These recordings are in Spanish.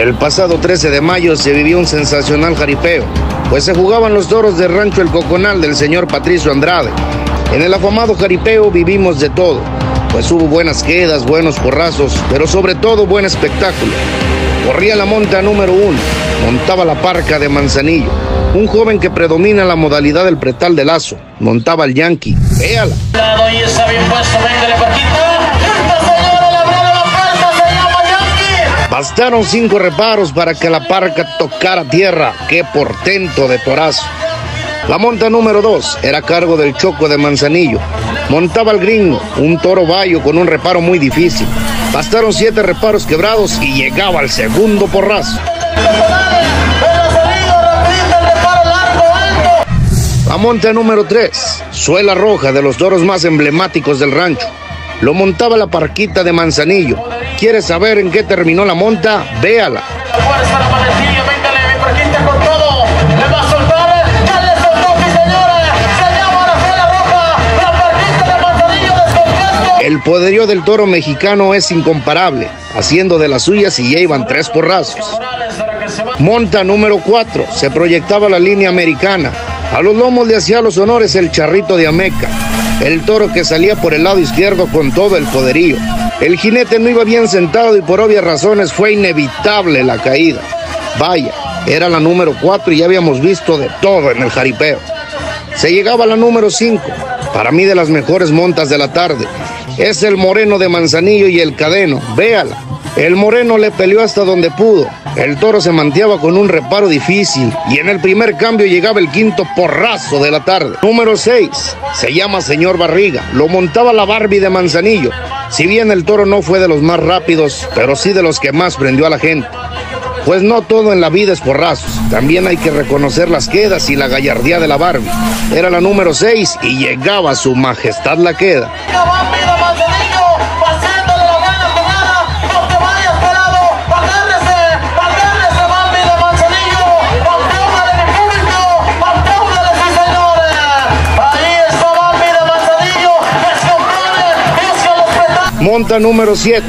El pasado 13 de mayo se vivió un sensacional jaripeo, pues se jugaban los toros de Rancho El Coconal del señor Patricio Andrade. En el afamado jaripeo vivimos de todo, pues hubo buenas quedas, buenos porrazos, pero sobre todo buen espectáculo. Corría la monta número uno, montaba la parca de Manzanillo, un joven que predomina la modalidad del pretal de lazo, montaba el yankee, véala. Bastaron cinco reparos para que la parca tocara tierra. ¡Qué portento de torazo! La monta número dos era cargo del Choco de Manzanillo. Montaba el gringo, un toro bayo con un reparo muy difícil. Bastaron siete reparos quebrados y llegaba al segundo porrazo. La monta número 3, suela roja de los toros más emblemáticos del rancho. Lo montaba la parquita de Manzanillo. ¿Quieres saber en qué terminó la monta? Véala. El poderío del toro mexicano es incomparable, haciendo de las suyas y ya iban tres porrazos. Monta número 4, se proyectaba la línea americana. A los lomos le hacía los honores el charrito de Ameca, el toro que salía por el lado izquierdo con todo el poderío. El jinete no iba bien sentado y por obvias razones fue inevitable la caída. Vaya, era la número 4 y ya habíamos visto de todo en el jaripeo. Se llegaba a la número 5, para mí de las mejores montas de la tarde. Es el moreno de Manzanillo y el cadeno, véala. El moreno le peleó hasta donde pudo. El toro se manteaba con un reparo difícil y en el primer cambio llegaba el quinto porrazo de la tarde. Número 6. Se llama Señor Barriga. Lo montaba la Barbie de Manzanillo. Si bien el toro no fue de los más rápidos, pero sí de los que más prendió a la gente. Pues no todo en la vida es porrazos. También hay que reconocer las quedas y la gallardía de la Barbie. Era la número 6 y llegaba su majestad la queda. Monta número 7.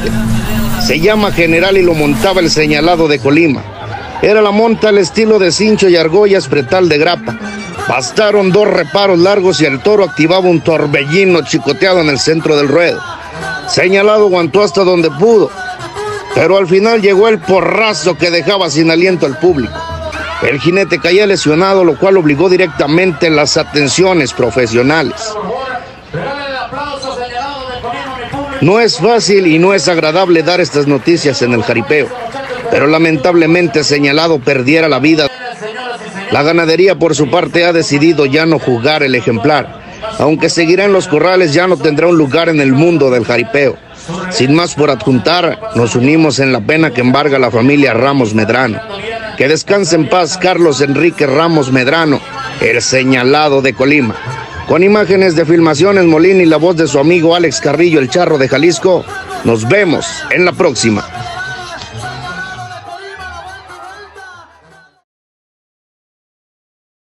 Se llama General y lo montaba el señalado de Colima. Era la monta al estilo de cincho y argollas pretal de grapa. Bastaron dos reparos largos y el toro activaba un torbellino chicoteado en el centro del ruedo. Señalado aguantó hasta donde pudo, pero al final llegó el porrazo que dejaba sin aliento al público. El jinete caía lesionado, lo cual obligó directamente las atenciones profesionales. No es fácil y no es agradable dar estas noticias en el jaripeo, pero lamentablemente señalado perdiera la vida. La ganadería por su parte ha decidido ya no jugar el ejemplar. Aunque seguirá en los corrales, ya no tendrá un lugar en el mundo del jaripeo. Sin más por adjuntar, nos unimos en la pena que embarga la familia Ramos Medrano. Que descanse en paz Carlos Enrique Ramos Medrano, el señalado de Colima. Con imágenes de filmaciones Molina y la voz de su amigo Alex Carrillo, el charro de Jalisco, nos vemos en la próxima.